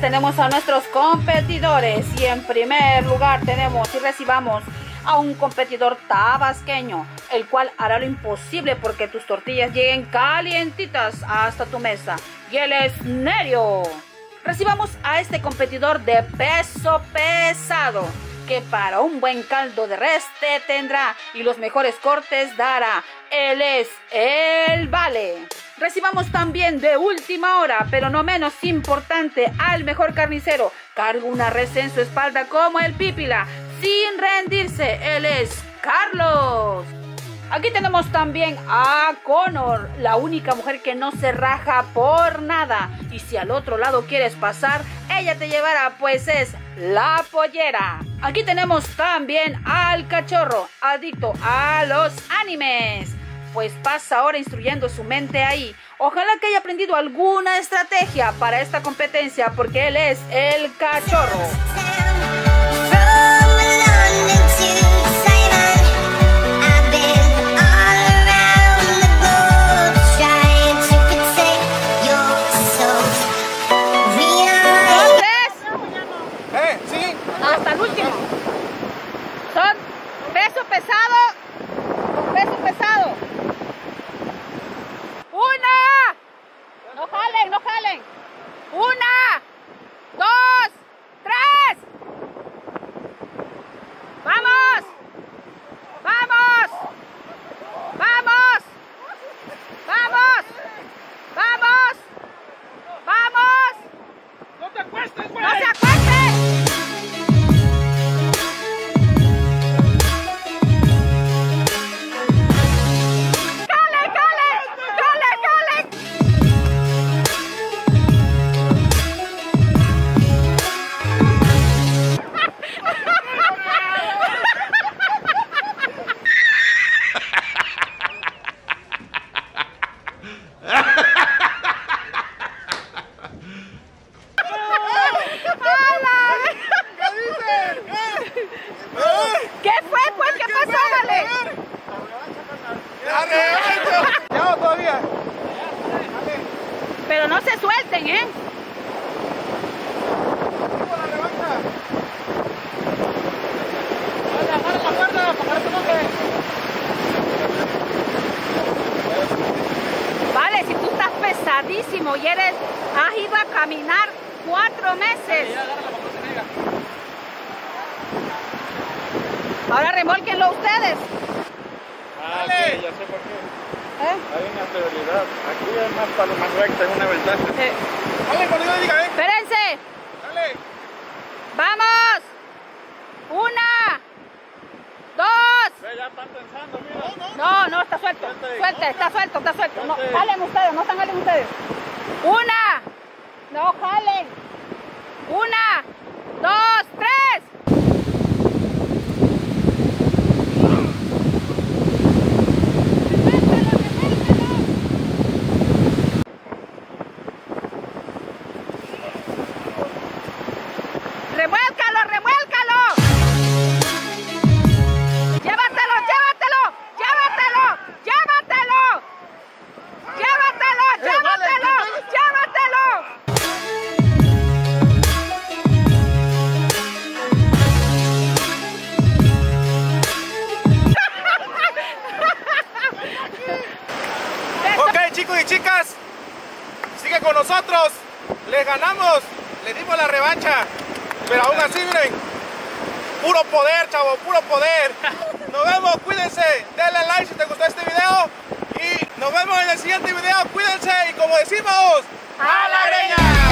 tenemos a nuestros competidores y en primer lugar tenemos y recibamos a un competidor tabasqueño, el cual hará lo imposible porque tus tortillas lleguen calientitas hasta tu mesa. Y él es Nerio. Recibamos a este competidor de peso pesado, que para un buen caldo de res te tendrá y los mejores cortes dará. Él es el Vale. Recibamos también de última hora, pero no menos importante, al mejor carnicero. Carga una res en su espalda como el Pípila, sin rendirse. Él es Carlos. Aquí tenemos también a Connor, la única mujer que no se raja por nada. Y si al otro lado quieres pasar, ella te llevará, pues es la pollera. Aquí tenemos también al cachorro, adicto a los animes pues pasa ahora instruyendo su mente ahí. Ojalá que haya aprendido alguna estrategia para esta competencia porque él es el cachorro. Hasta el último. Son peso pesado, peso pesado. No se Vale, si tú estás pesadísimo y eres, has ido a caminar cuatro meses. Ahora remólquenlo ustedes. Ah, Dale. sí, ya sé por qué. ¿eh? Hay una prioridad. Aquí es más más rectos, es una ventaja. Eh, ¡Dale, yo diga, ven! espérense, ¡Dale! vamos. Una, dos. Ve, ya están pensando, mira. No, no, está suelto. Suelte, está suelto, está suelto. No, jalen ustedes, no están jalen ustedes. Una, no jalen. Una, dos, tres. Con nosotros. Le ganamos, le dimos la revancha. Pero aún así, miren, puro poder, chavo, puro poder. Nos vemos, cuídense. Denle like si te gustó este video. Y nos vemos en el siguiente video. Cuídense y como decimos, ¡a la greña!